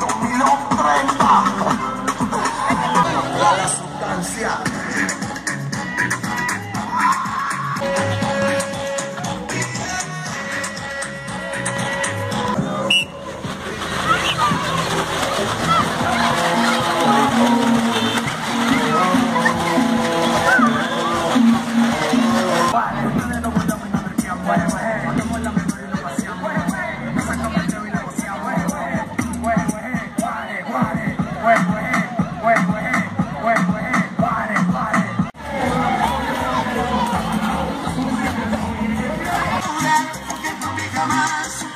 dominó, la sustancia. jamás.